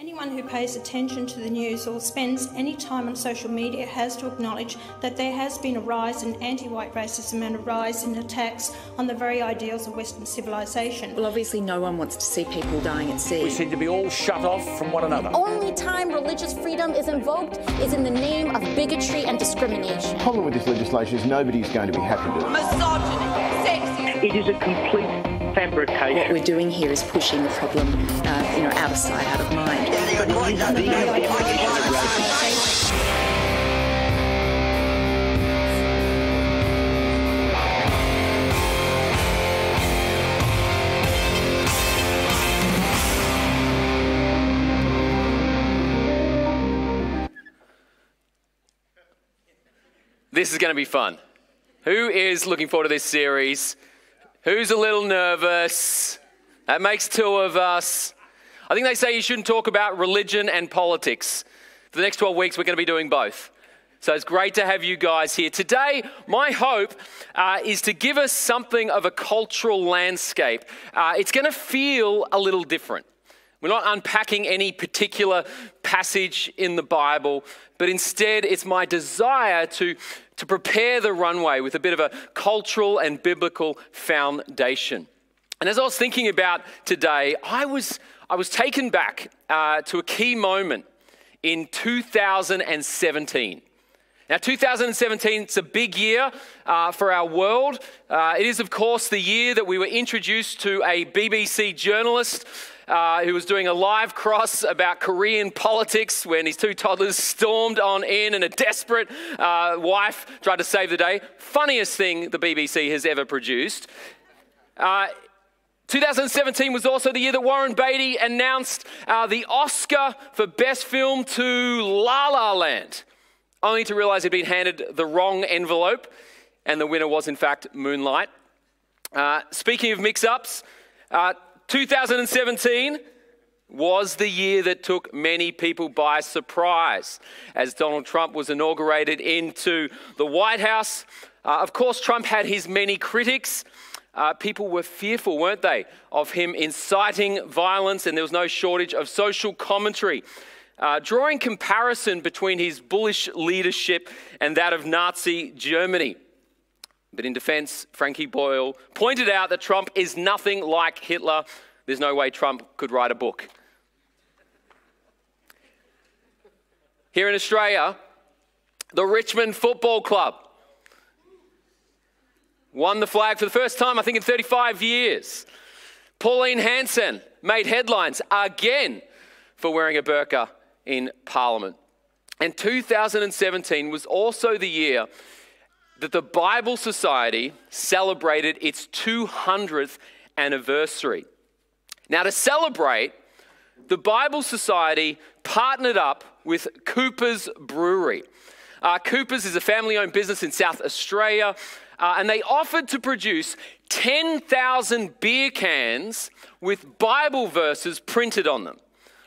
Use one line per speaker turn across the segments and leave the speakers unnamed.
Anyone who pays attention to the news or spends any time on social media has to acknowledge that there has been a rise in anti white racism and a rise in attacks on the very ideals of Western civilisation.
Well, obviously, no one wants to see people dying at sea.
We seem to be all shut off from one another.
The only time religious freedom is invoked is in the name of bigotry and discrimination.
The problem with this legislation is nobody's going to be happy with it.
Misogyny, sexism.
It is a complete fabrication.
What we're doing here is pushing the problem, uh, you know, out of sight, out of mind.
This is going to be fun. Who is looking forward to this series? Who's a little nervous? That makes two of us. I think they say you shouldn't talk about religion and politics. For the next 12 weeks, we're going to be doing both. So it's great to have you guys here. Today, my hope uh, is to give us something of a cultural landscape. Uh, it's going to feel a little different. We're not unpacking any particular passage in the Bible, but instead, it's my desire to, to prepare the runway with a bit of a cultural and biblical foundation. And as I was thinking about today, I was, I was taken back uh, to a key moment in 2017. Now, 2017, it's a big year uh, for our world. Uh, it is, of course, the year that we were introduced to a BBC journalist uh, who was doing a live cross about Korean politics when his two toddlers stormed on in and a desperate uh, wife tried to save the day. Funniest thing the BBC has ever produced. Uh, 2017 was also the year that Warren Beatty announced uh, the Oscar for Best Film to La La Land only to realize he'd been handed the wrong envelope, and the winner was, in fact, Moonlight. Uh, speaking of mix ups, uh, 2017 was the year that took many people by surprise as Donald Trump was inaugurated into the White House. Uh, of course, Trump had his many critics. Uh, people were fearful, weren't they, of him inciting violence, and there was no shortage of social commentary uh, drawing comparison between his bullish leadership and that of Nazi Germany. But in defense, Frankie Boyle pointed out that Trump is nothing like Hitler. There's no way Trump could write a book. Here in Australia, the Richmond Football Club won the flag for the first time, I think, in 35 years. Pauline Hanson made headlines again for wearing a burqa in Parliament. And 2017 was also the year that the Bible Society celebrated its 200th anniversary. Now, to celebrate, the Bible Society partnered up with Cooper's Brewery. Uh, Cooper's is a family owned business in South Australia, uh, and they offered to produce 10,000 beer cans with Bible verses printed on them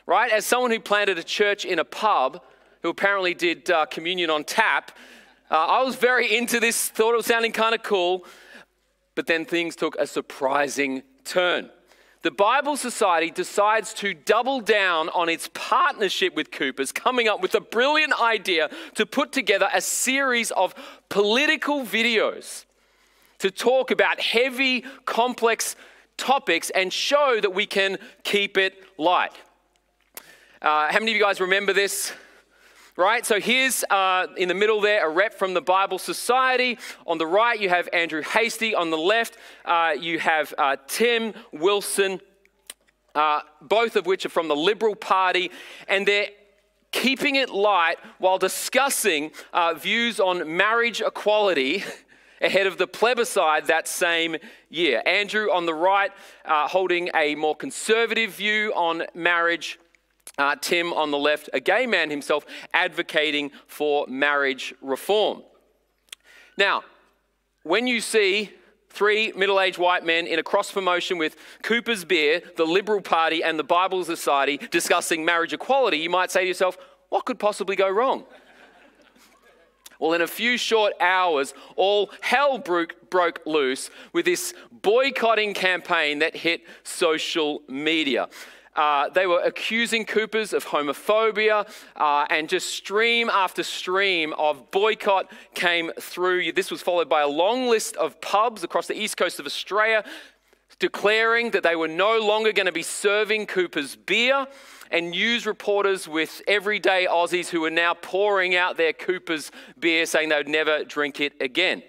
right? As someone who planted a church in a pub, who apparently did uh, communion on tap, uh, I was very into this, thought it was sounding kind of cool, but then things took a surprising turn. The Bible Society decides to double down on its partnership with Cooper's, coming up with a brilliant idea to put together a series of political videos to talk about heavy, complex topics and show that we can keep it light. Uh, how many of you guys remember this? Right, so here's uh, in the middle there a rep from the Bible Society. On the right, you have Andrew Hastie. On the left, uh, you have uh, Tim Wilson, uh, both of which are from the Liberal Party, and they're keeping it light while discussing uh, views on marriage equality ahead of the plebiscite that same year. Andrew on the right, uh, holding a more conservative view on marriage. Uh, Tim on the left, a gay man himself, advocating for marriage reform. Now, when you see three middle aged white men in a cross promotion with Cooper's Beer, the Liberal Party, and the Bible Society discussing marriage equality, you might say to yourself, what could possibly go wrong? Well, in a few short hours, all hell broke, broke loose with this boycotting campaign that hit social media. Uh, they were accusing Coopers of homophobia, uh, and just stream after stream of boycott came through. This was followed by a long list of pubs across the east coast of Australia declaring that they were no longer going to be serving Coopers beer, and news reporters with everyday Aussies who were now pouring out their Coopers beer saying they would never drink it again.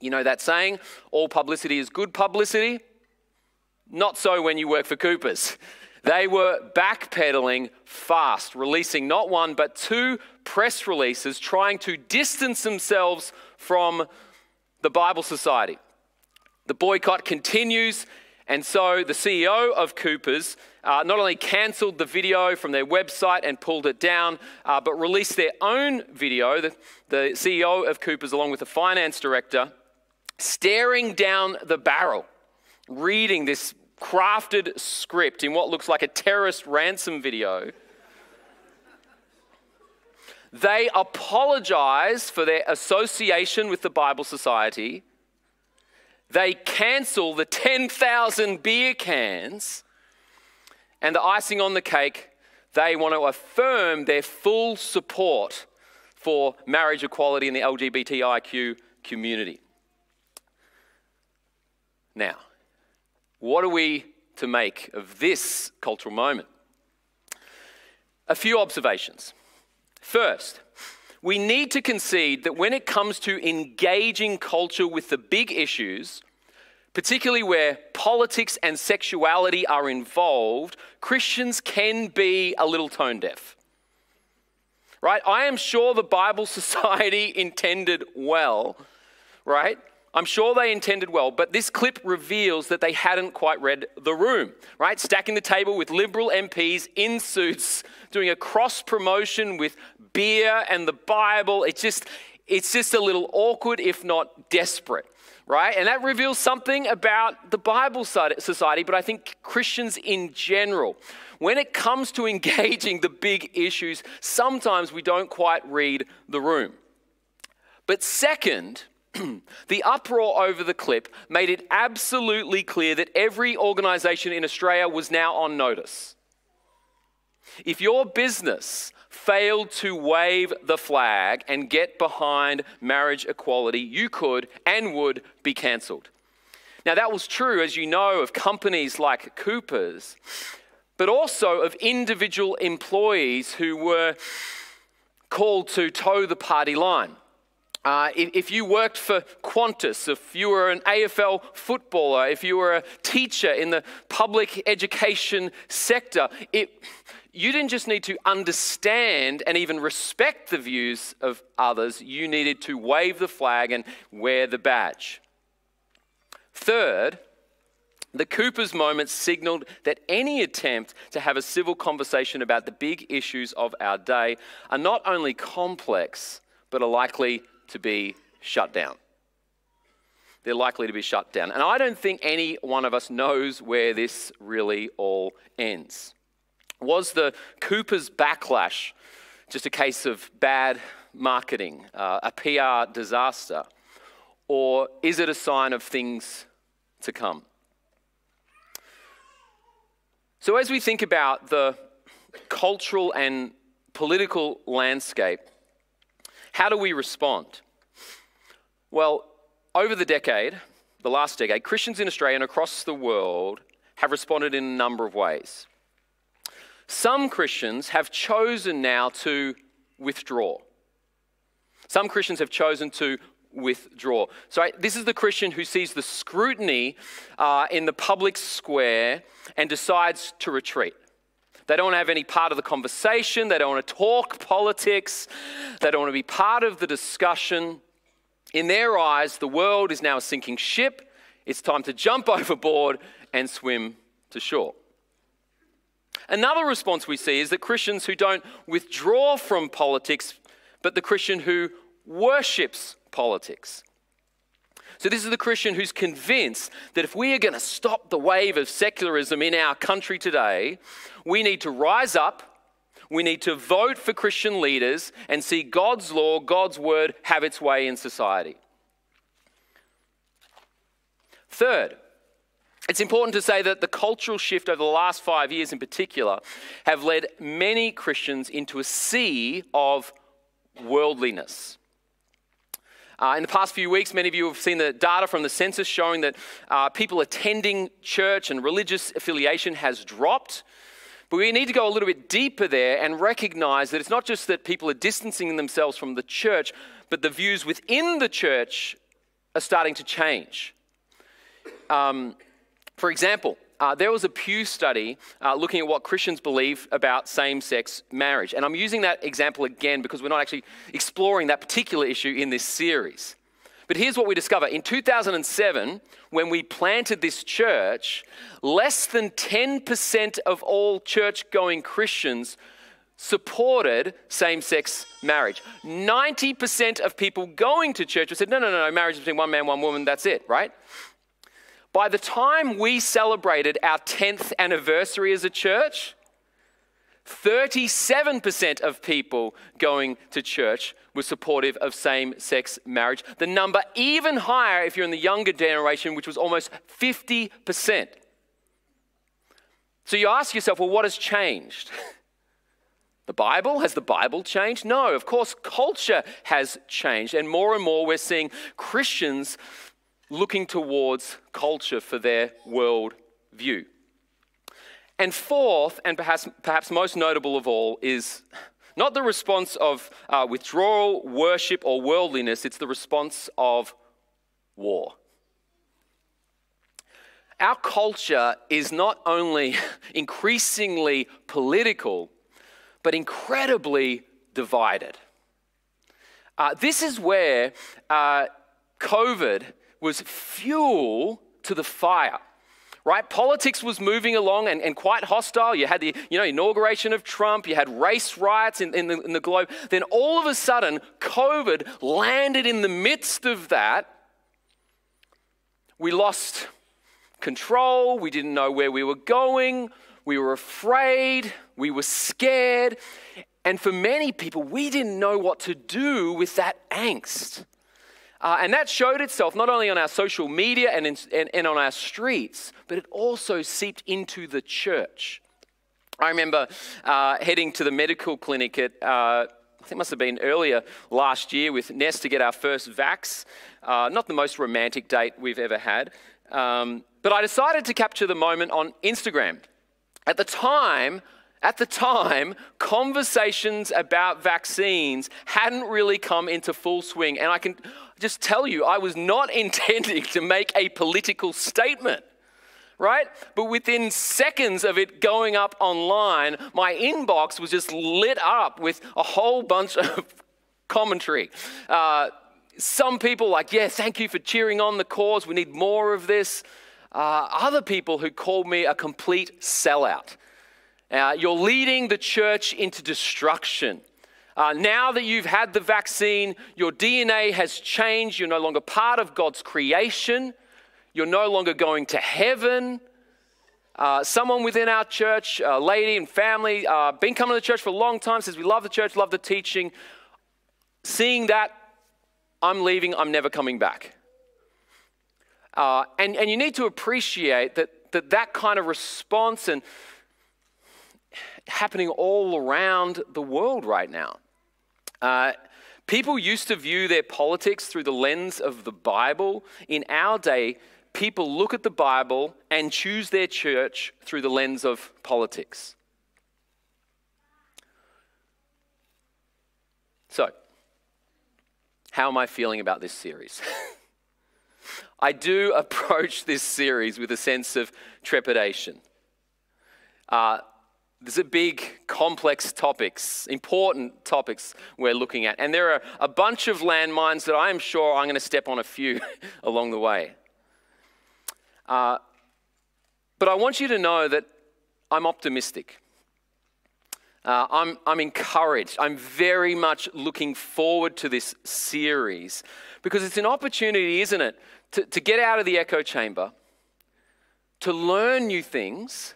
You know that saying, all publicity is good publicity? Not so when you work for Coopers. They were backpedaling fast, releasing not one but two press releases trying to distance themselves from the Bible Society. The boycott continues, and so the CEO of Coopers uh, not only cancelled the video from their website and pulled it down, uh, but released their own video. The, the CEO of Coopers, along with the finance director, staring down the barrel, reading this crafted script in what looks like a terrorist ransom video. They apologize for their association with the Bible Society. They cancel the 10,000 beer cans. And the icing on the cake, they want to affirm their full support for marriage equality in the LGBTIQ community. Now, what are we to make of this cultural moment? A few observations. First, we need to concede that when it comes to engaging culture with the big issues, particularly where politics and sexuality are involved, Christians can be a little tone deaf. Right? I am sure the Bible Society intended well, right? I'm sure they intended well, but this clip reveals that they hadn't quite read the room, right? Stacking the table with Liberal MPs in suits, doing a cross promotion with beer and the Bible. It's just, it's just a little awkward, if not desperate, right? And that reveals something about the Bible Society, but I think Christians in general. When it comes to engaging the big issues, sometimes we don't quite read the room. But second, the uproar over the clip made it absolutely clear that every organization in Australia was now on notice. If your business failed to wave the flag and get behind marriage equality, you could and would be cancelled. Now, that was true, as you know, of companies like Coopers, but also of individual employees who were called to toe the party line. Uh, if, if, you worked for Qantas, if you were an AFL footballer, if you were a teacher in the public education sector, it, you didn't just need to understand and even respect the views of others, you needed to wave the flag and wear the badge. Third, the Cooper's moment signaled that any attempt to have a civil conversation about the big issues of our day are not only complex, but are likely to be shut down. They're likely to be shut down. And I don't think any one of us knows where this really all ends. Was the Cooper's backlash just a case of bad marketing, uh, a PR disaster? Or is it a sign of things to come? So, as we think about the cultural and political landscape, how do we respond? Well, over the decade, the last decade, Christians in Australia and across the world have responded in a number of ways. Some Christians have chosen now to withdraw. Some Christians have chosen to withdraw. So, this is the Christian who sees the scrutiny uh, in the public square and decides to retreat. They don't want to have any part of the conversation. They don't want to talk politics. They don't want to be part of the discussion. In their eyes, the world is now a sinking ship. It's time to jump overboard and swim to shore. Another response we see is that Christians who don't withdraw from politics, but the Christian who worships politics. So, this is the Christian who's convinced that if we are going to stop the wave of secularism in our country today, we need to rise up, we need to vote for Christian leaders and see God's law, God's word have its way in society. Third, It's important to say that the cultural shift over the last five years in particular have led many Christians into a sea of worldliness. Uh, in the past few weeks, many of you have seen the data from the census showing that uh, people attending church and religious affiliation has dropped. But we need to go a little bit deeper there and recognize that it's not just that people are distancing themselves from the church, but the views within the church are starting to change. Um, for example, uh, there was a Pew study uh, looking at what Christians believe about same sex marriage. And I'm using that example again because we're not actually exploring that particular issue in this series. But here's what we discover. In 2007, when we planted this church, less than 10% of all church going Christians supported same sex marriage. 90% of people going to church said, no, no, no, no, marriage is between one man, one woman, that's it, right? By the time we celebrated our 10th anniversary as a church, 37% of people going to church were supportive of same sex marriage. The number even higher if you're in the younger generation, which was almost 50%. So you ask yourself, well, what has changed? The Bible? Has the Bible changed? No, of course, culture has changed. And more and more, we're seeing Christians looking towards culture for their world view. And fourth, and perhaps, perhaps most notable of all, is not the response of uh, withdrawal, worship, or worldliness, it's the response of war. Our culture is not only increasingly political, but incredibly divided. Uh, this is where uh, COVID was fuel to the fire right? Politics was moving along and, and, quite hostile. You had the you know, inauguration of Trump, you had race riots in, in, the, in the globe. Then all of a sudden, COVID landed in the midst of that. We lost control, we didn't know where we were going, we were afraid, we were scared. And for many people, we didn't know what to do with that angst. Uh, and that showed itself not only on our social media and, in, and, and on our streets, but it also seeped into the church. I remember uh, heading to the medical clinic at, uh, I think it must have been earlier last year with Ness to get our first vax. Uh, not the most romantic date we've ever had. Um, but I decided to capture the moment on Instagram. At the time, at the time, conversations about vaccines hadn't really come into full swing. And I can just tell you, I was not intending to make a political statement, right? But within seconds of it going up online, my inbox was just lit up with a whole bunch of commentary. Uh, some people, like, yeah, thank you for cheering on the cause. We need more of this. Uh, other people who called me a complete sellout. Uh, you're leading the church into destruction. Uh, now that you've had the vaccine, your DNA has changed. You're no longer part of God's creation. You're no longer going to heaven. Uh, someone within our church, a lady and family, uh, been coming to the church for a long time, says, We love the church, love the teaching. Seeing that, I'm leaving, I'm never coming back. Uh, and, and you need to appreciate that, that that kind of response and happening all around the world right now. Uh, people used to view their politics through the lens of the Bible. In our day, people look at the Bible and choose their church through the lens of politics. So, how am I feeling about this series? I do approach this series with a sense of trepidation. Uh, these are big, complex topics, important topics we're looking at. And there are a bunch of landmines that I am sure I'm going to step on a few along the way. Uh, but I want you to know that I'm optimistic. Uh, I'm, I'm encouraged. I'm very much looking forward to this series because it's an opportunity, isn't it, to, to get out of the echo chamber, to learn new things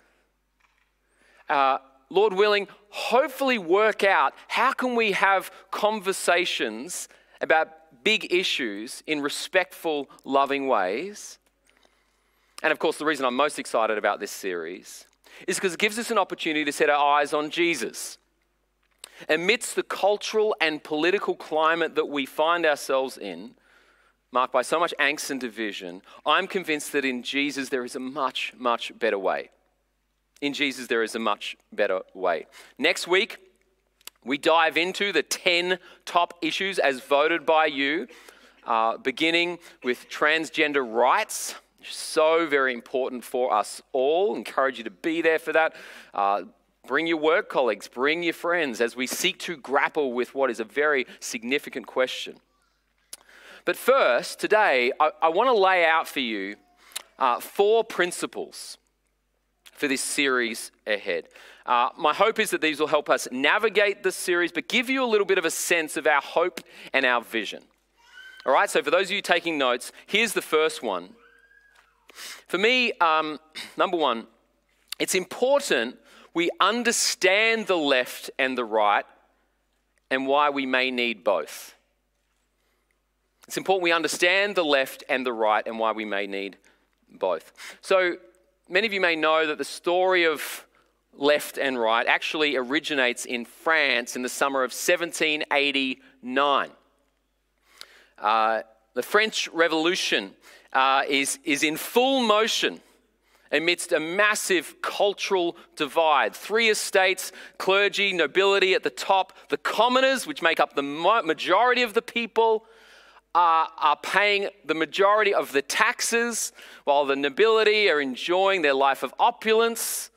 uh, Lord willing, hopefully work out how can we have conversations about big issues in respectful, loving ways. and of course, the reason I'm most excited about this series is because it gives us an opportunity to set our eyes on Jesus. Amidst the cultural and political climate that we find ourselves in, marked by so much angst and division, I'm convinced that in Jesus there is a much, much better way. In Jesus there is a much better way. Next week, we dive into the 10 top issues as voted by you, uh, beginning with transgender rights. So very important for us all. Encourage you to be there for that. Uh, bring your work colleagues, bring your friends as we seek to grapple with what is a very significant question. But first, today, I, I want to lay out for you uh, four principles for this series ahead. Uh, my hope is that these will help us navigate this series, but give you a little bit of a sense of our hope and our vision. All right, so for those of you taking notes, here's the first one. For me, um, number one, it's important we understand the left and the right and why we may need both. It's important we understand the left and the right and why we may need both. So, many of you may know that the story of left and right actually originates in France in the summer of 1789. Uh, the French Revolution uh, is, is in full motion amidst a massive cultural divide. Three estates, clergy, nobility at the top, the commoners, which make up the majority of the people, are, are paying the majority of the taxes, while the nobility are enjoying their life of opulence.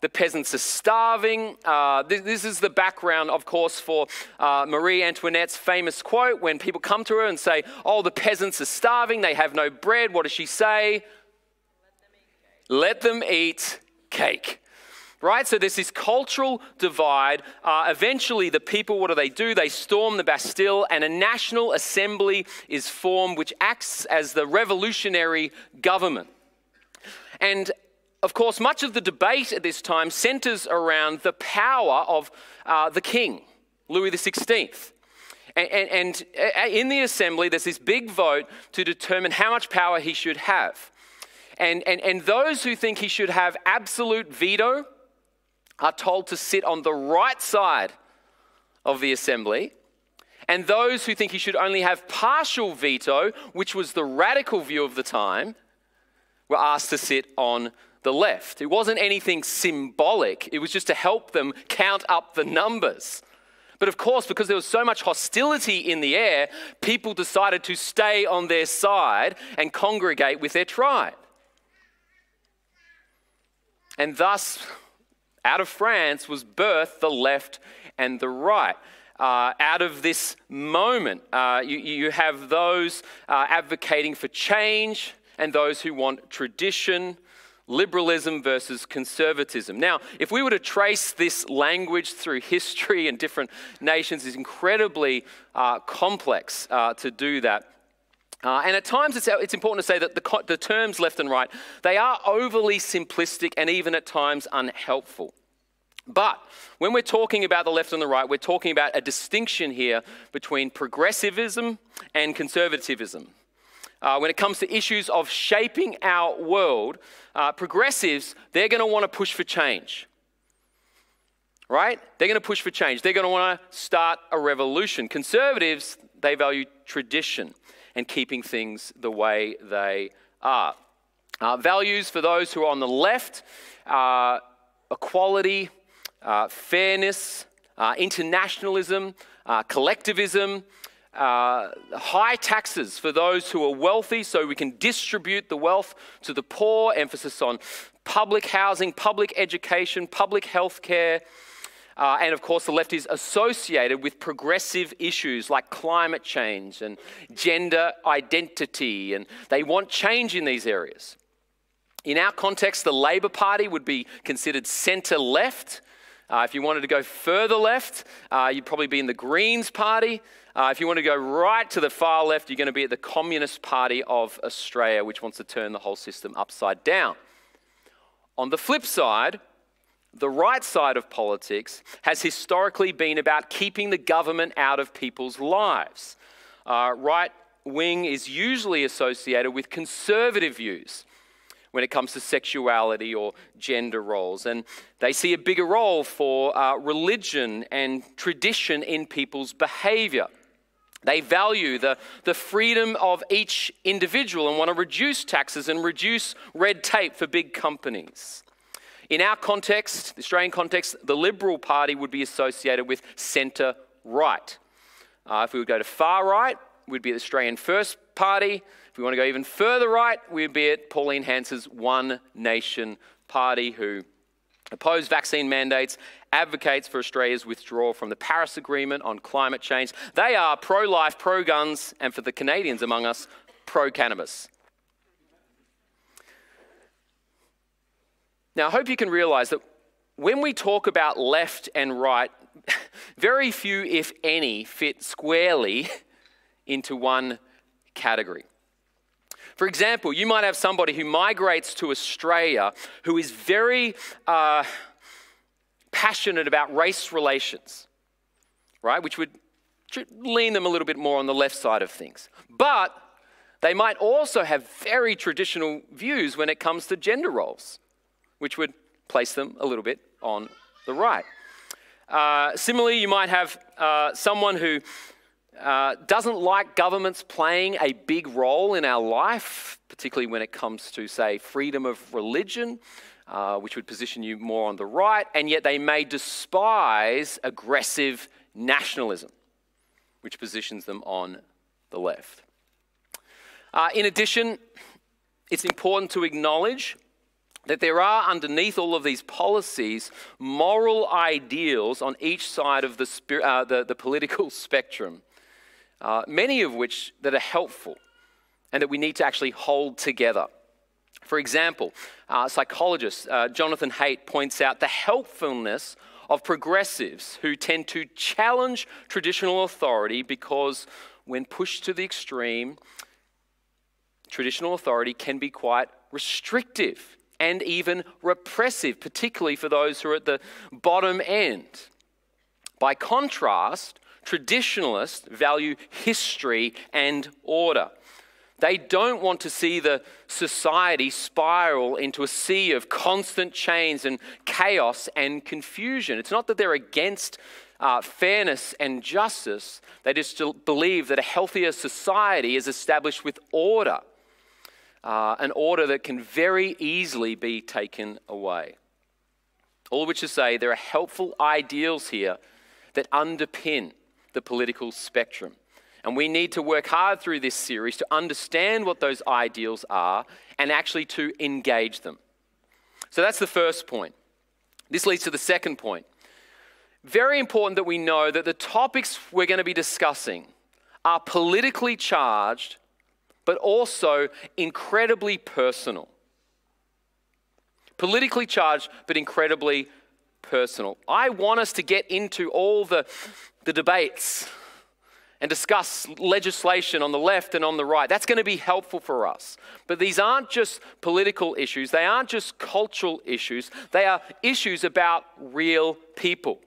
The peasants are starving. Uh, this, this, is the background, of course, for uh, Marie Antoinette's famous quote when people come to her and say, Oh, the peasants are starving, they have no bread. What does she say? Let them eat cake. Right? So there's this cultural divide. Uh, eventually, the people, what do they do? They storm the Bastille, and a national assembly is formed, which acts as the revolutionary government. And of course, much of the debate at this time centers around the power of uh, the king, Louis XVI. And, and, and, uh, in the assembly, there's this big vote to determine how much power he should have. And, and, and those who think he should have absolute veto are told to sit on the right side of the assembly. And those who think he should only have partial veto, which was the radical view of the time, were asked to sit on the left. It wasn't anything symbolic, it was just to help them count up the numbers. But of course, because there was so much hostility in the air, people decided to stay on their side and congregate with their tribe. And thus, out of France was birthed the left and the right. Uh, out of this moment, uh, you, you, have those uh, advocating for change and those who want tradition, liberalism versus conservatism. Now, if we were to trace this language through history and different nations, it's incredibly uh, complex uh, to do that. Uh, and at times it's, it's important to say that the, the terms left and right, they are overly simplistic and even at times unhelpful. But when we're talking about the left and the right, we're talking about a distinction here between progressivism and conservatism. Uh, when it comes to issues of shaping our world, uh, progressives, they're going to want to push for change. Right? They're going to push for change. They're going to want to start a revolution. Conservatives, they value tradition and keeping things the way they are. Uh, values for those who are on the left uh, equality, uh, fairness, uh, internationalism, uh, collectivism, uh, high taxes for those who are wealthy so we can distribute the wealth to the poor, emphasis on public housing, public education, public health care. Uh, and of course, the left is associated with progressive issues like climate change and gender identity, and they want change in these areas. In our context, the Labor Party would be considered centre left. Uh, if you wanted to go further left, uh, you'd probably be in the Greens Party. Uh, if you want to go right to the far left, you're going to be at the Communist Party of Australia, which wants to turn the whole system upside down. On the flip side, the right side of politics has historically been about keeping the government out of people's lives. Uh, right wing is usually associated with conservative views, when it comes to sexuality or gender roles. And they see a bigger role for uh, religion and tradition in people's behavior. They value the, the freedom of each individual and want to reduce taxes and reduce red tape for big companies. In our context, the Australian context, the Liberal Party would be associated with centre right. Uh, if we would go to far right, we'd be the Australian First Party. If we want to go even further right, we'd be at Pauline Hanson's One Nation Party, who oppose vaccine mandates, advocates for Australia's withdrawal from the Paris Agreement on climate change. They are pro life, pro guns, and for the Canadians among us, pro cannabis. Now, I hope you can realize that when we talk about left and right, very few, if any, fit squarely into one category. For example, you might have somebody who migrates to Australia who is very uh, passionate about race relations, right? Which would lean them a little bit more on the left side of things. But they might also have very traditional views when it comes to gender roles, which would place them a little bit on the right. Uh, similarly, you might have uh, someone who uh, doesn't like governments playing a big role in our life, particularly when it comes to, say, freedom of religion, uh, which would position you more on the right, and yet they may despise aggressive nationalism, which positions them on the left. Uh, in addition, it's important to acknowledge that there are underneath all of these policies moral ideals on each side of the, uh, the, the political spectrum uh, many of which that are helpful and that we need to actually hold together. For example, uh, psychologist uh, Jonathan Haidt points out the helpfulness of progressives who tend to challenge traditional authority because, when pushed to the extreme, traditional authority can be quite restrictive and even repressive, particularly for those who are at the bottom end. By contrast, Traditionalists value history and order. They don't want to see the society spiral into a sea of constant change and chaos and confusion. It's not that they're against uh, fairness and justice, they just believe that a healthier society is established with order, uh, an order that can very easily be taken away. All which to say, there are helpful ideals here that underpin the political spectrum. And we need to work hard through this series to understand what those ideals are and actually to engage them. So that's the first point. This leads to the second point. Very important that we know that the topics we're going to be discussing are politically charged, but also incredibly personal. Politically charged, but incredibly personal. I want us to get into all the the debates and discuss legislation on the left and on the right. That's going to be helpful for us. But these aren't just political issues, they aren't just cultural issues, they are issues about real people.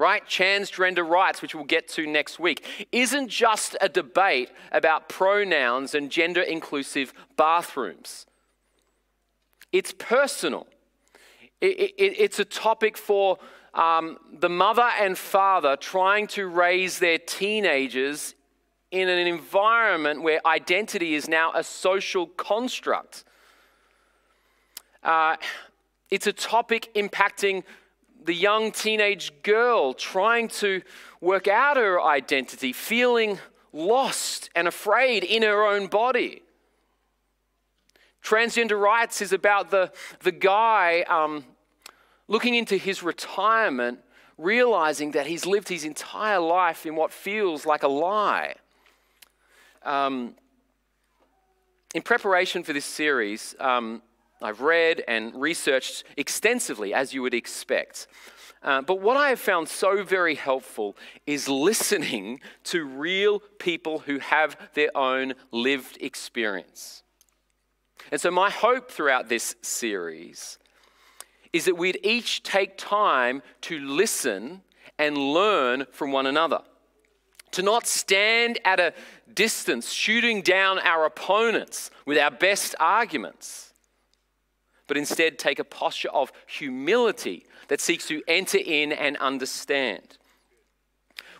Right? Transgender rights, which we'll get to next week, isn't just a debate about pronouns and gender inclusive bathrooms. It's personal. It, it, it's a topic for um, the mother and father trying to raise their teenagers in an environment where identity is now a social construct. Uh, it's a topic impacting the young teenage girl trying to work out her identity, feeling lost and afraid in her own body. Transgender rights is about the, the guy um, looking into his retirement, realizing that he's lived his entire life in what feels like a lie. Um, in preparation for this series, um, I've read and researched extensively, as you would expect. Uh, but what I have found so very helpful is listening to real people who have their own lived experience. And so, my hope throughout this series is that we'd each take time to listen and learn from one another. To not stand at a distance, shooting down our opponents with our best arguments, but instead take a posture of humility that seeks to enter in and understand.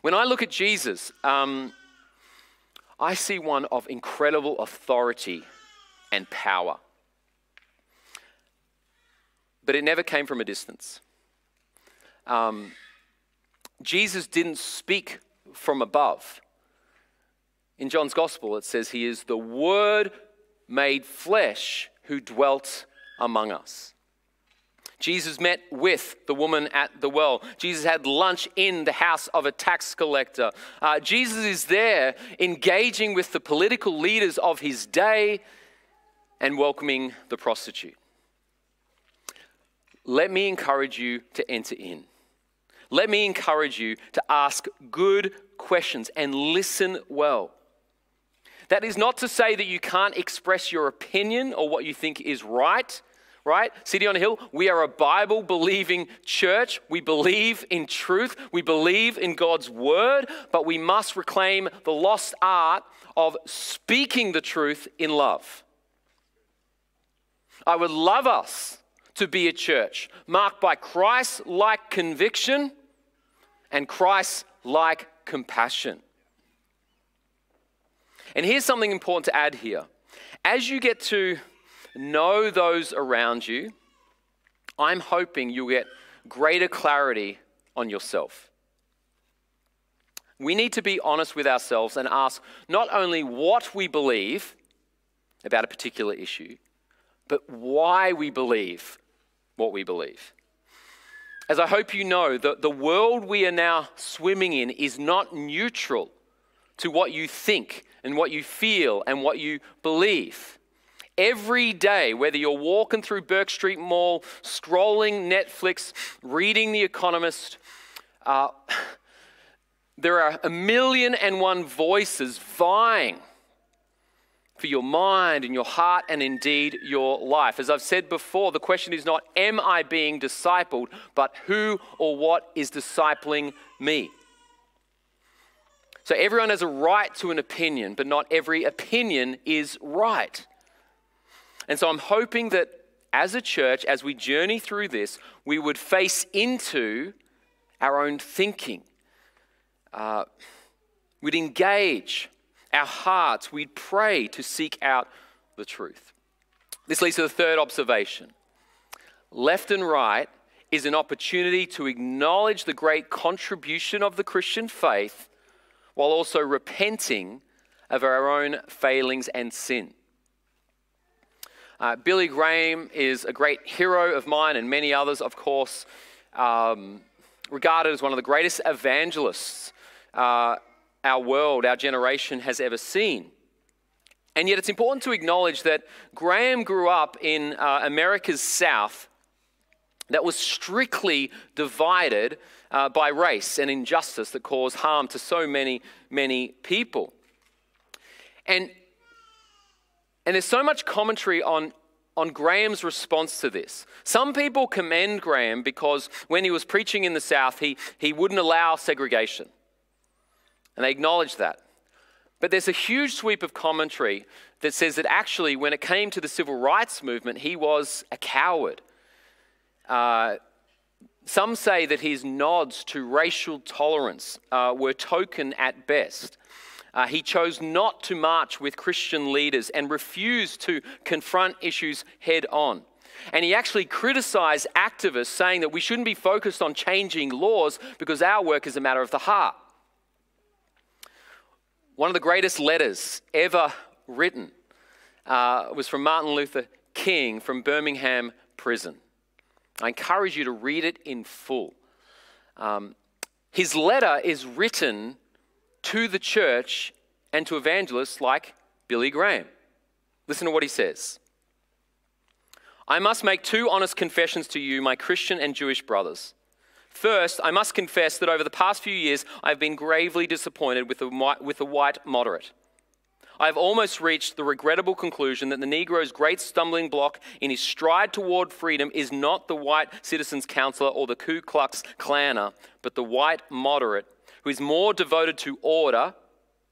When I look at Jesus, um, I see one of incredible authority and power. But it never came from a distance. Um, Jesus didn't speak from above. In John's Gospel, it says he is the Word made flesh who dwelt among us. Jesus met with the woman at the well. Jesus had lunch in the house of a tax collector. Uh, Jesus is there engaging with the political leaders of his day and welcoming the prostitute. Let me encourage you to enter in. Let me encourage you to ask good questions and listen well. That is not to say that you can't express your opinion or what you think is right, right? City on a Hill, we are a Bible believing church. We believe in truth, we believe in God's word, but we must reclaim the lost art of speaking the truth in love. I would love us to be a church marked by Christ like conviction and Christ like compassion. And here's something important to add here. As you get to know those around you, I'm hoping you'll get greater clarity on yourself. We need to be honest with ourselves and ask not only what we believe about a particular issue, but why we believe what we believe. As I hope you know, the, the world we are now swimming in is not neutral to what you think and what you feel and what you believe. Every day, whether you're walking through Bourke Street Mall, scrolling Netflix, reading The Economist, uh, there are a million and one voices vying for your mind and your heart and indeed your life. As I've said before, the question is not, am I being discipled, but who or what is discipling me? So everyone has a right to an opinion, but not every opinion is right. And so I'm hoping that as a church, as we journey through this, we would face into our own thinking. Uh, we'd engage our hearts, we'd pray to seek out the truth. This leads to the third observation. Left and right is an opportunity to acknowledge the great contribution of the Christian faith while also repenting of our own failings and sin. Uh, Billy Graham is a great hero of mine and many others, of course, um, regarded as one of the greatest evangelists uh, our world, our generation has ever seen. And yet, it's important to acknowledge that Graham grew up in uh, America's South that was strictly divided uh, by race and injustice that caused harm to so many, many people. And, and there's so much commentary on, on Graham's response to this. Some people commend Graham because when he was preaching in the South, he, he wouldn't allow segregation. And they acknowledge that. But there's a huge sweep of commentary that says that actually, when it came to the civil rights movement, he was a coward. Uh, some say that his nods to racial tolerance uh, were token at best. Uh, he chose not to march with Christian leaders and refused to confront issues head on. And he actually criticized activists, saying that we shouldn't be focused on changing laws because our work is a matter of the heart. One of the greatest letters ever written uh, was from Martin Luther King from Birmingham prison. I encourage you to read it in full. Um, his letter is written to the church and to evangelists like Billy Graham. Listen to what he says. I must make two honest confessions to you, my Christian and Jewish brothers. First, I must confess that over the past few years, I've been gravely disappointed with the, with the white moderate. I have almost reached the regrettable conclusion that the Negro's great stumbling block in his stride toward freedom is not the white citizens' counselor or the Ku Klux Klanner, but the white moderate who is more devoted to order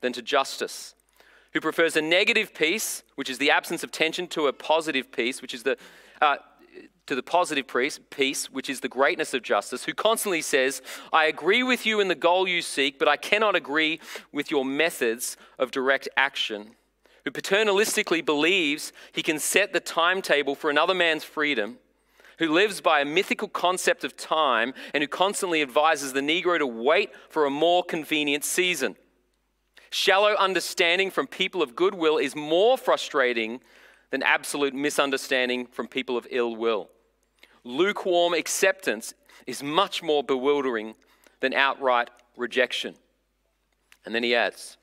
than to justice, who prefers a negative peace, which is the absence of tension, to a positive peace, which is the uh, to the positive peace peace, which is the greatness of justice, who constantly says, I agree with you in the goal you seek, but I cannot agree with your methods of direct action, who paternalistically believes he can set the timetable for another man's freedom, who lives by a mythical concept of time, and who constantly advises the Negro to wait for a more convenient season. Shallow understanding from people of goodwill is more frustrating than absolute misunderstanding from people of ill will. Lukewarm acceptance is much more bewildering than outright rejection. And then he adds,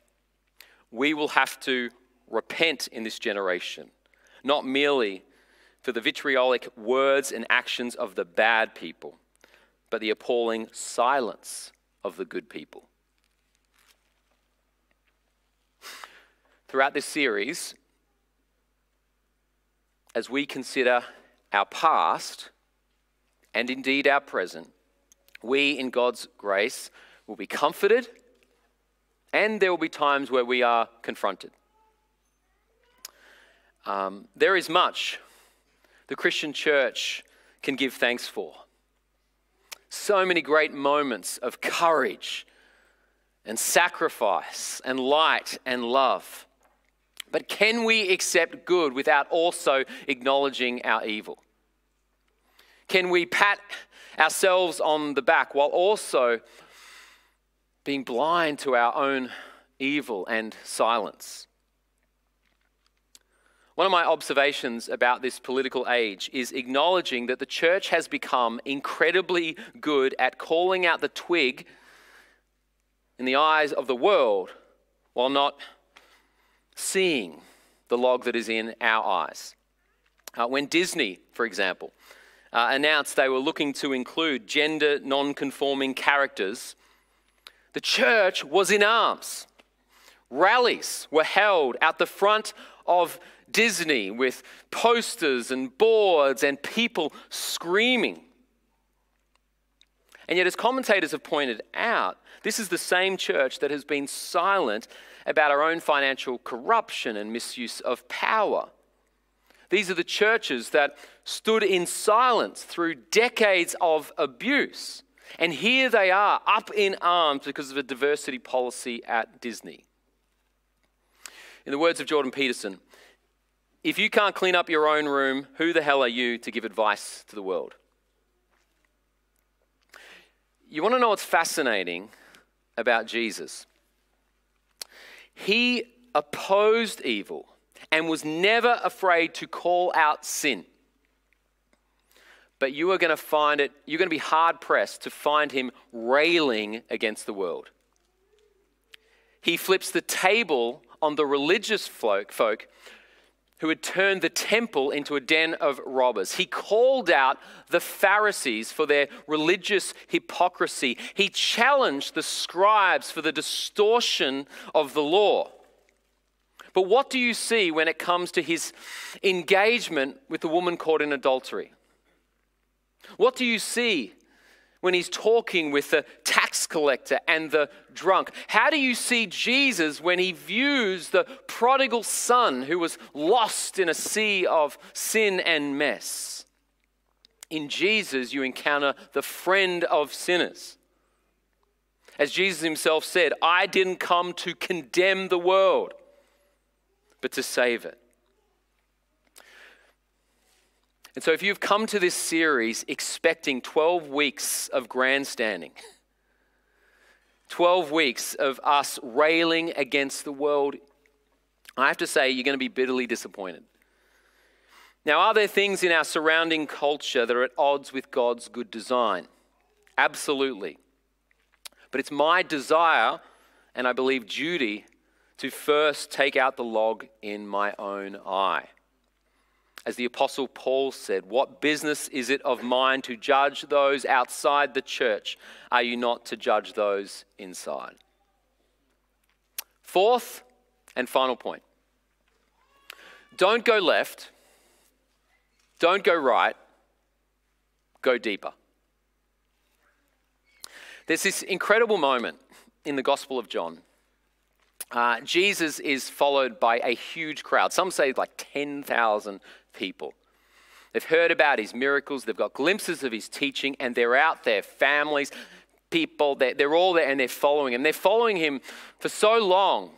We will have to repent in this generation, not merely for the vitriolic words and actions of the bad people, but the appalling silence of the good people. Throughout this series, as we consider our past, and indeed our present, we, in God's grace, will be comforted and there will be times where we are confronted. Um, there is much the Christian church can give thanks for. So many great moments of courage and sacrifice and light and love. But can we accept good without also acknowledging our evil? Can we pat ourselves on the back while also being blind to our own evil and silence? One of my observations about this political age is acknowledging that the church has become incredibly good at calling out the twig in the eyes of the world while not seeing the log that is in our eyes. Uh, when Disney, for example, uh, announced they were looking to include gender non conforming characters, the church was in arms. Rallies were held at the front of Disney with posters and boards and people screaming. And yet, as commentators have pointed out, this is the same church that has been silent about our own financial corruption and misuse of power. These are the churches that stood in silence through decades of abuse. And here they are, up in arms because of a diversity policy at Disney. In the words of Jordan Peterson, if you can't clean up your own room, who the hell are you to give advice to the world? You want to know what's fascinating about Jesus? He opposed evil and was never afraid to call out sin. But you are going to find it, you're going to be hard pressed to find him railing against the world. He flips the table on the religious folk, folk who had turned the temple into a den of robbers. He called out the Pharisees for their religious hypocrisy. He challenged the scribes for the distortion of the law. But what do you see when it comes to his engagement with the woman caught in adultery? What do you see when he's talking with the tax collector and the drunk? How do you see Jesus when he views the prodigal son who was lost in a sea of sin and mess? In Jesus, you encounter the friend of sinners. As Jesus himself said, I didn't come to condemn the world but to save it. And so, if you've come to this series expecting 12 weeks of grandstanding, 12 weeks of us railing against the world, I have to say you're going to be bitterly disappointed. Now, are there things in our surrounding culture that are at odds with God's good design? Absolutely. But it's my desire, and I believe duty, to first take out the log in my own eye. As the Apostle Paul said, What business is it of mine to judge those outside the church? Are you not to judge those inside? Fourth and final point don't go left, don't go right, go deeper. There's this incredible moment in the Gospel of John uh, Jesus is followed by a huge crowd. Some say like 10,000 people. They've heard about his miracles, they've got glimpses of his teaching, and they're out there, families, people, they're, they're all there and they're following him. They're following him for so long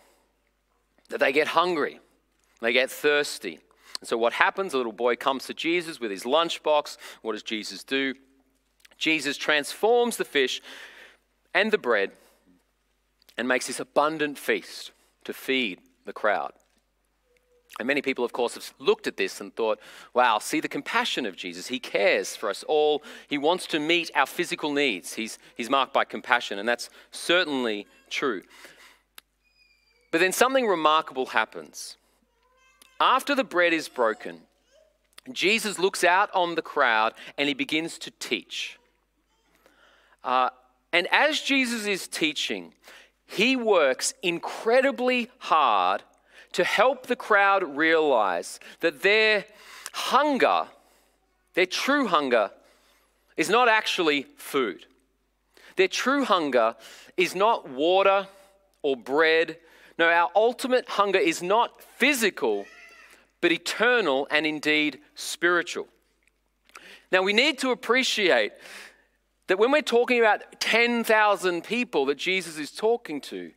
that they get hungry, they get thirsty. And so, what happens? A little boy comes to Jesus with his lunchbox. What does Jesus do? Jesus transforms the fish and the bread and makes this abundant feast to feed the crowd. And many people, of course, have looked at this and thought, wow, see the compassion of Jesus. He cares for us all. He wants to meet our physical needs. He's, he's marked by compassion, and that's certainly true. But then something remarkable happens. After the bread is broken, Jesus looks out on the crowd and he begins to teach. Uh, and as Jesus is teaching, he works incredibly hard to help the crowd realize that their hunger, their true hunger, is not actually food. Their true hunger is not water or bread. No, our ultimate hunger is not physical, but eternal and indeed spiritual. Now, we need to appreciate that when we're talking about 10,000 people that Jesus is talking to,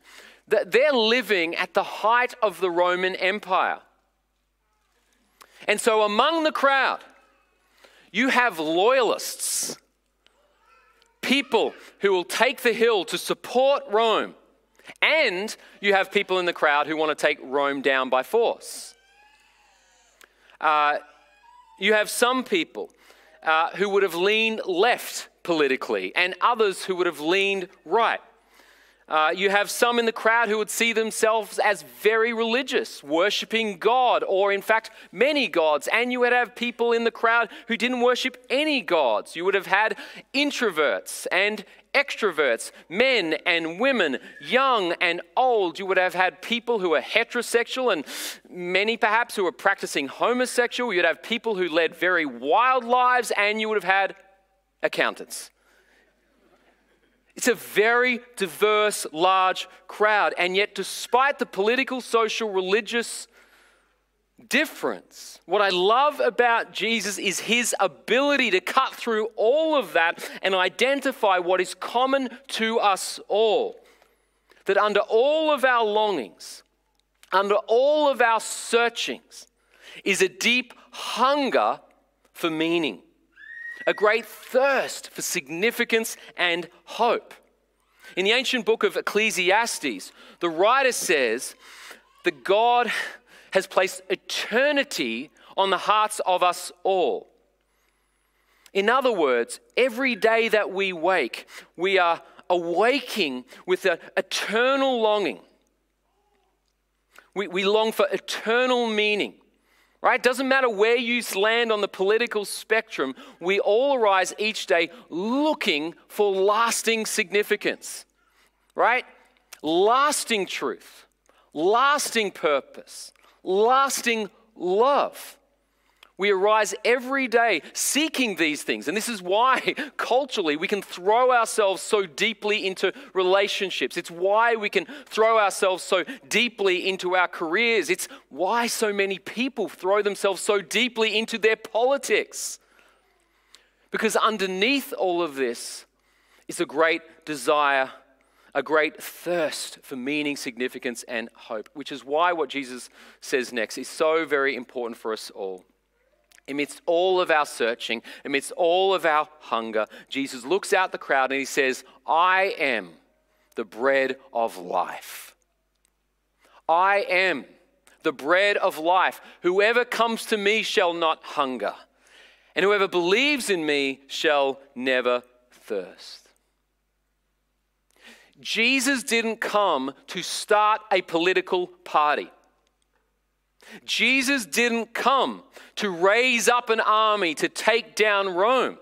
that they're living at the height of the Roman Empire. And so among the crowd, you have loyalists, people who will take the hill to support Rome, and you have people in the crowd who want to take Rome down by force. Uh, you have some people uh, who would have leaned left politically, and others who would have leaned right. Uh, you have some in the crowd who would see themselves as very religious, worshipping God, or in fact, many gods. And you would have people in the crowd who didn't worship any gods. You would have had introverts and extroverts, men and women, young and old. You would have had people who were heterosexual and many perhaps who were practicing homosexual. You'd have people who led very wild lives, and you would have had accountants. It's a very diverse, large crowd. And yet, despite the political, social, religious difference, what I love about Jesus is his ability to cut through all of that and identify what is common to us all. That under all of our longings, under all of our searchings, is a deep hunger for meaning a great thirst for significance and hope. In the ancient book of Ecclesiastes, the writer says that God has placed eternity on the hearts of us all. In other words, every day that we wake, we are awaking with an eternal longing. We, we long for eternal meaning right? Doesn't matter where you land on the political spectrum, we all arise each day looking for lasting significance, right? Lasting truth, lasting purpose, lasting love. We arise every day seeking these things. And this is why, culturally, we can throw ourselves so deeply into relationships. It's why we can throw ourselves so deeply into our careers. It's why so many people throw themselves so deeply into their politics. Because underneath all of this is a great desire, a great thirst for meaning, significance, and hope, which is why what Jesus says next is so very important for us all amidst all of our searching, amidst all of our hunger, Jesus looks out the crowd and he says, I am the bread of life. I am the bread of life. Whoever comes to me shall not hunger, and whoever believes in me shall never thirst. Jesus didn't come to start a political party. Jesus didn't come to raise up an army to take down Rome.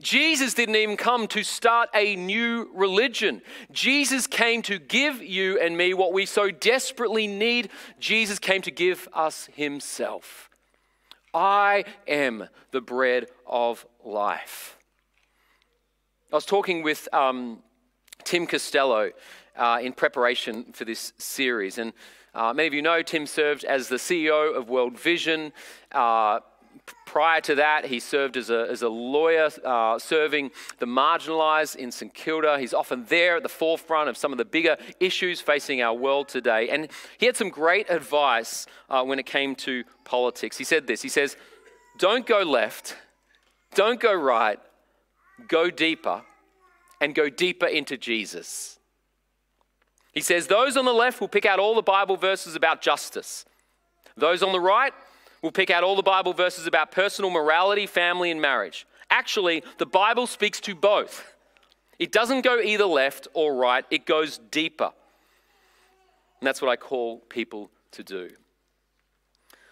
Jesus didn't even come to start a new religion. Jesus came to give you and me what we so desperately need. Jesus came to give us Himself. I am the bread of life. I was talking with um, Tim Costello uh, in preparation for this series, and uh, many of you know Tim served as the CEO of World Vision. Uh, prior to that, he served as a, as a lawyer, uh, serving the marginalized in St Kilda. He's often there at the forefront of some of the bigger issues facing our world today. And he had some great advice uh, when it came to politics. He said this He says, Don't go left, don't go right, go deeper, and go deeper into Jesus. He says, Those on the left will pick out all the Bible verses about justice. Those on the right will pick out all the Bible verses about personal morality, family, and marriage. Actually, the Bible speaks to both. It doesn't go either left or right, it goes deeper. And that's what I call people to do.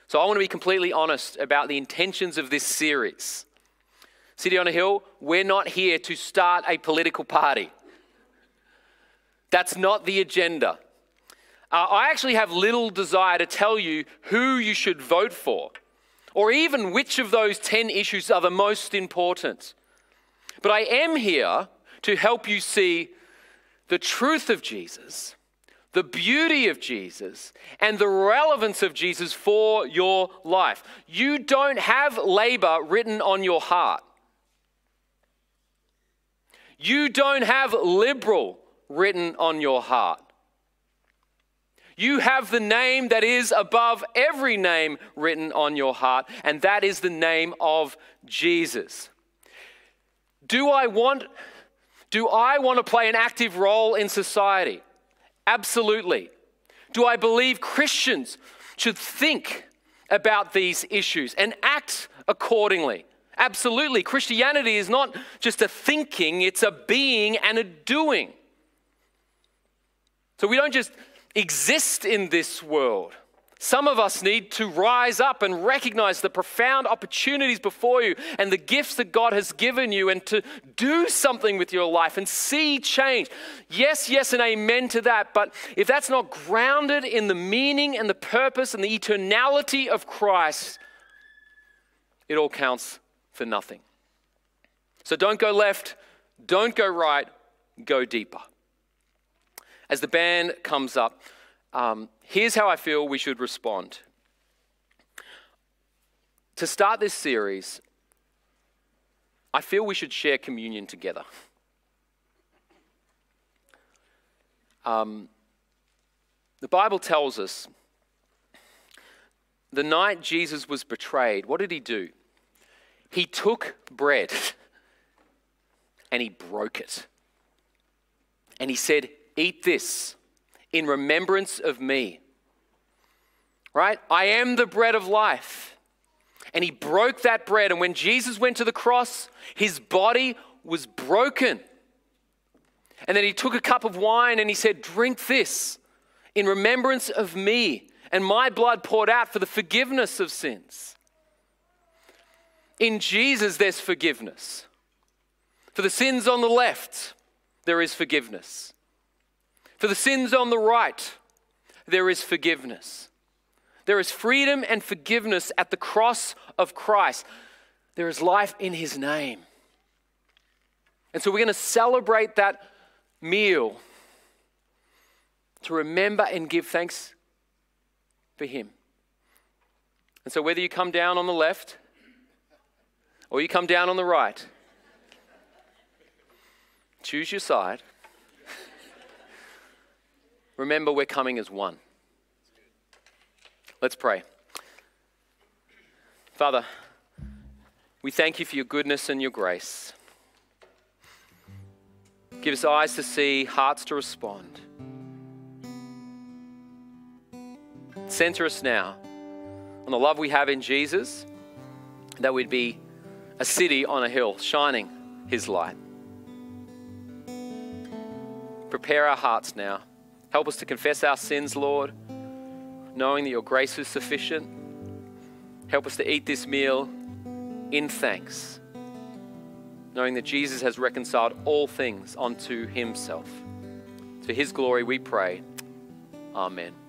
So I want to be completely honest about the intentions of this series. City on a Hill, we're not here to start a political party. That's not the agenda. Uh, I actually have little desire to tell you who you should vote for, or even which of those 10 issues are the most important. But I am here to help you see the truth of Jesus, the beauty of Jesus, and the relevance of Jesus for your life. You don't have labor written on your heart. You don't have liberal written on your heart. You have the name that is above every name written on your heart, and that is the name of Jesus. Do I want do I want to play an active role in society? Absolutely. Do I believe Christians should think about these issues and act accordingly? Absolutely. Christianity is not just a thinking, it's a being and a doing. So we don't just exist in this world. Some of us need to rise up and recognize the profound opportunities before you and the gifts that God has given you and to do something with your life and see change. Yes, yes, and amen to that. But if that's not grounded in the meaning and the purpose and the eternality of Christ, it all counts for nothing. So don't go left, don't go right, go deeper as the band comes up, um, here's how I feel we should respond. To start this series, I feel we should share communion together. Um, the Bible tells us the night Jesus was betrayed, what did he do? He took bread and he broke it. And he said, Eat this in remembrance of me. Right? I am the bread of life. And he broke that bread. And when Jesus went to the cross, his body was broken. And then he took a cup of wine and he said, Drink this in remembrance of me and my blood poured out for the forgiveness of sins. In Jesus, there's forgiveness. For the sins on the left, there is forgiveness. For the sins on the right, there is forgiveness. There is freedom and forgiveness at the cross of Christ. There is life in his name. And so we're going to celebrate that meal to remember and give thanks for him. And so whether you come down on the left or you come down on the right, choose your side remember we're coming as one. Let's pray. Father, we thank you for your goodness and your grace. Give us eyes to see, hearts to respond. Center us now on the love we have in Jesus, that we'd be a city on a hill shining his light. Prepare our hearts now Help us to confess our sins, Lord, knowing that your grace is sufficient. Help us to eat this meal in thanks, knowing that Jesus has reconciled all things unto himself. To his glory we pray. Amen.